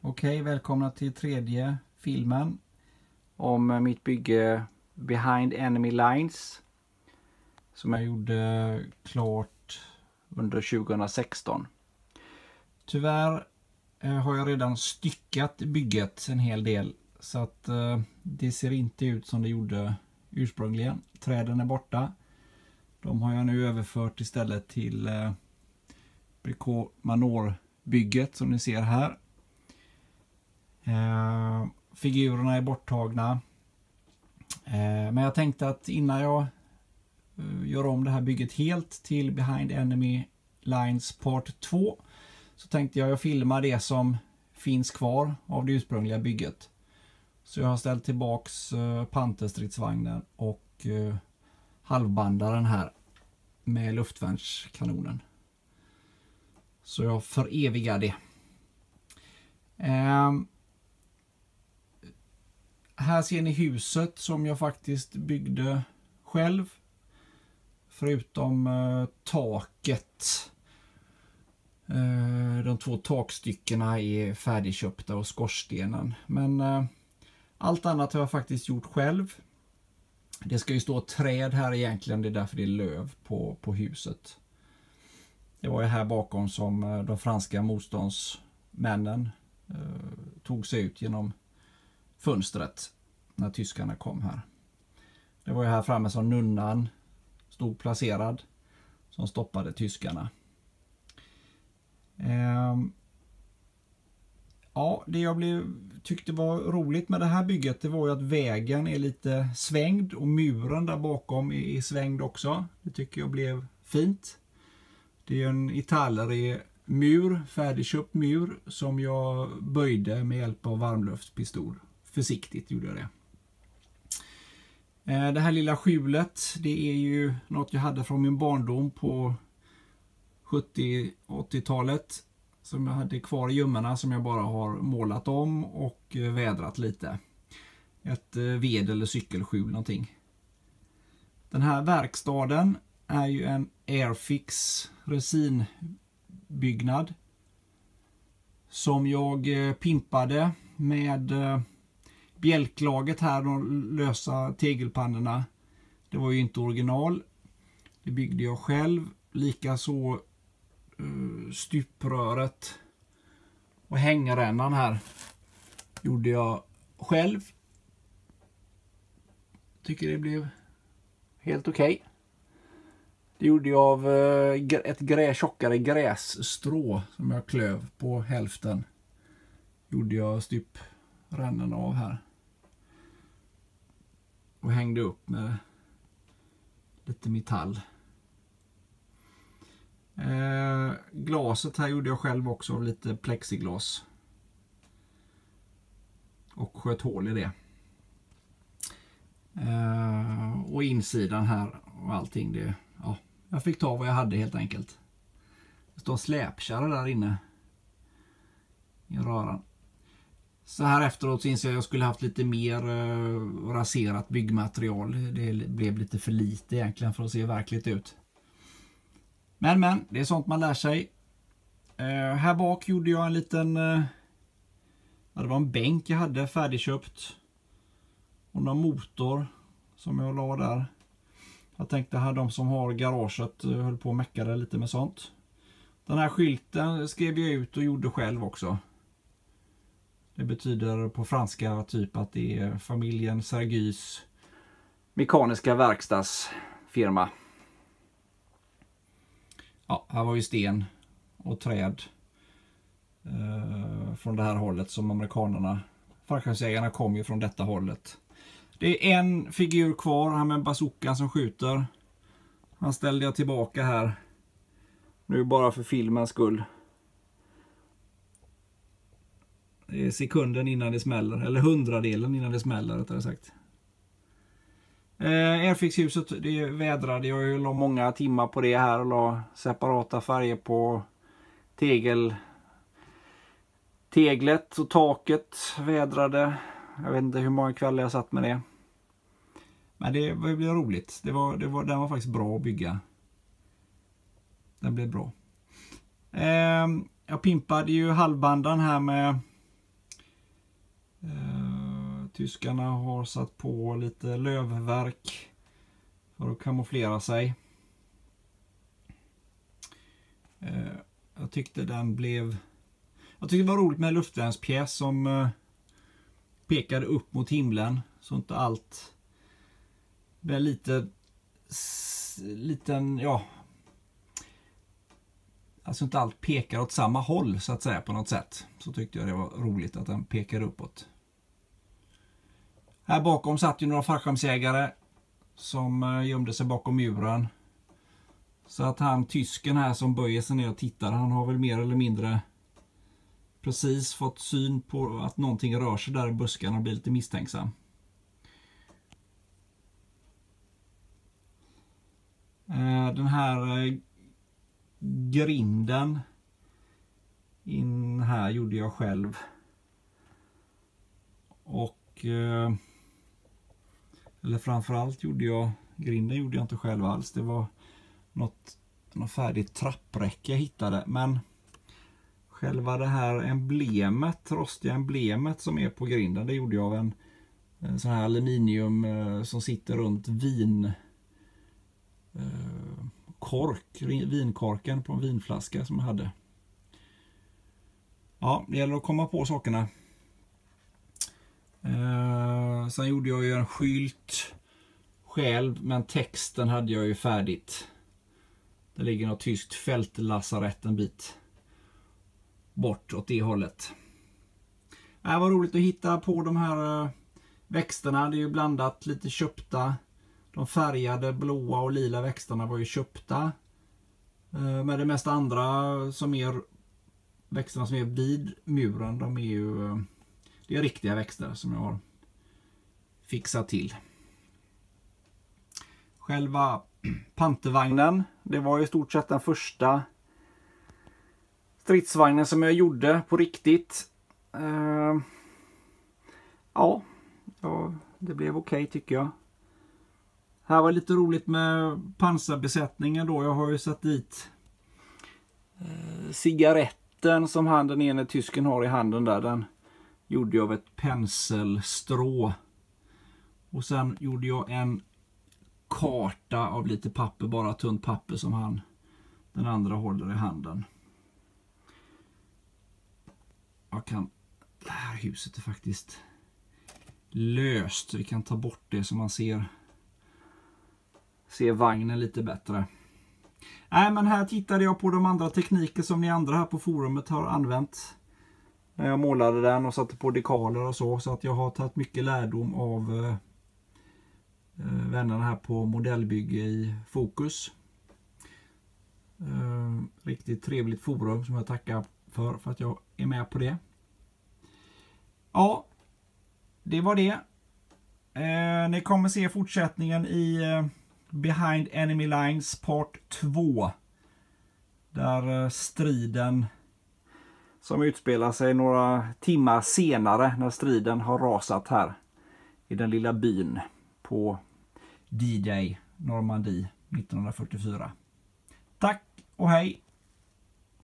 Okej, välkomna till tredje filmen om eh, mitt bygge Behind Enemy Lines som jag gjorde klart under 2016. Tyvärr eh, har jag redan styckat bygget en hel del så att eh, det ser inte ut som det gjorde ursprungligen. Träden är borta. De har jag nu överfört istället till Bricot Manor bygget som ni ser här. Eh, figurerna är borttagna. Eh, men jag tänkte att innan jag eh, gör om det här bygget helt till Behind Enemy Lines Part 2 så tänkte jag att jag filmar det som finns kvar av det ursprungliga bygget. Så jag har ställt tillbaks eh, Panterstridsvagnen och eh, halvbandaren här med luftvärnskanonen. Så jag förevigar det. Eh, här ser ni huset som jag faktiskt byggde själv. Förutom eh, taket. Eh, de två takstyckena är färdigköpta och skorstenen. Men eh, allt annat har jag faktiskt gjort själv. Det ska ju stå träd här egentligen, det är därför det är löv på, på huset. Det var ju här bakom som eh, de franska motståndsmännen eh, tog sig ut genom fönstret när tyskarna kom här. Det var ju här framme som nunnan stod placerad som stoppade tyskarna. Ehm. Ja, det jag blev, tyckte var roligt med det här bygget det var ju att vägen är lite svängd och muren där bakom är, är svängd också. Det tycker jag blev fint. Det är en Italeri mur, färdigköpt mur som jag böjde med hjälp av varmluftspistol. Försiktigt gjorde jag det. Eh, det här lilla skjulet, det är ju något jag hade från min barndom på 70-80-talet. Som jag hade kvar i gömmorna som jag bara har målat om och eh, vädrat lite. Ett eh, ved eller cykelskjul någonting. Den här verkstaden är ju en Airfix resinbyggnad. Som jag pimpade med bjälklaget här, de lösa tegelpannorna, det var ju inte original. Det byggde jag själv. Likaså eh, uh, stupröret och hängrännan här gjorde jag själv. Tycker det blev helt okej. Okay. Det gjorde jag av eh, ett grä, tjockare grässtrå som jag klöv på hälften. Gjorde jag stuprännorna av här och hängde upp med lite metall. Eh, glaset här gjorde jag själv också av lite plexiglas. Och sköt hål i det. Eh, och insidan här och allting det, ja, jag fick ta vad jag hade helt enkelt. Det står släpkärra där inne i röran. Så här efteråt så inser jag att jag skulle haft lite mer eh, raserat byggmaterial. Det blev lite för lite egentligen för att se verkligt ut. Men men, det är sånt man lär sig. Eh, här bak gjorde jag en liten... Eh, ja, det var en bänk jag hade färdigköpt. Och någon motor som jag la där. Jag tänkte att de som har garaget eh, höll på och meckade lite med sånt. Den här skylten skrev jag ut och gjorde själv också. Det betyder på franska typ att det är familjen Sergys mekaniska verkstadsfirma. Ja, här var ju sten och träd eh, från det här hållet som amerikanerna, fallskärmsjägarna kom ju från detta hållet. Det är en figur kvar, han med bazookan som skjuter. Han ställde jag tillbaka här. Nu bara för filmens skull. Eh, sekunden innan det smäller. Eller hundradelen innan det smäller rättare sagt. Eh, Airfix-huset det vädrade jag ju la många timmar på det här och la separata färger på tegel teglet och taket vädrade. Jag vet inte hur många kvällar jag satt med det. Men det blev roligt. Det var, det var, den var faktiskt bra att bygga. Den blev bra. Eh, jag pimpade ju halvbandan här med Eh, tyskarna har satt på lite lövverk för att kamouflera sig. Eh, jag tyckte den blev... Jag tyckte det var roligt med luftvärnspjäs som eh, pekade upp mot himlen så inte allt blev lite liten, ja Alltså inte allt pekar åt samma håll så att säga på något sätt. Så tyckte jag det var roligt att den pekar uppåt. Här bakom satt ju några fallskärmsjägare som eh, gömde sig bakom muren. Så att han tysken här som böjer sig ner och tittar, han har väl mer eller mindre precis fått syn på att någonting rör sig där i buskarna och blir lite misstänksam. Eh, den här eh, grinden in här gjorde jag själv. Och eh, eller framförallt gjorde jag grinden gjorde jag inte själv alls. Det var något, något färdigt trappräcke jag hittade. Men själva det här emblemet, rostiga emblemet som är på grinden, det gjorde jag av en, en sån här aluminium eh, som sitter runt vin eh, kork, vinkorken på en vinflaska som jag hade. Ja, det gäller att komma på sakerna. Eh, sen gjorde jag ju en skylt själv, men texten hade jag ju färdigt. Det ligger något tyskt fältlasarett en bit bort åt det hållet. Äh, det var roligt att hitta på de här eh, växterna. Det är ju blandat lite köpta. De färgade blåa och lila växterna var ju köpta. Eh, men det mesta andra som är växterna som är vid muren, de är ju eh, det är riktiga växter som jag har fixat till. Själva pantervagnen, det var i stort sett den första stridsvagnen som jag gjorde på riktigt. Eh, ja, ja, det blev okej okay, tycker jag. Här var lite roligt med pansarbesättningen då. Jag har ju satt dit eh, cigaretten som han den ene tysken har i handen där. Den gjorde jag av ett penselstrå. Och sen gjorde jag en karta av lite papper, bara tunt papper som han den andra håller i handen. Jag kan, det här huset är faktiskt löst. Vi kan ta bort det så man ser, se vagnen lite bättre. Nej men här tittade jag på de andra tekniker som ni andra här på forumet har använt. När jag målade den och satte på dekaler och så. Så att jag har tagit mycket lärdom av eh, eh, vännerna här på modellbygge i Fokus. Eh, riktigt trevligt forum som jag tackar för, för att jag är med på det. Ja, det var det. Eh, ni kommer se fortsättningen i eh, Behind Enemy Lines Part 2. Där eh, striden som utspelar sig några timmar senare när striden har rasat här i den lilla byn på D-Day Normandie 1944. Tack och hej!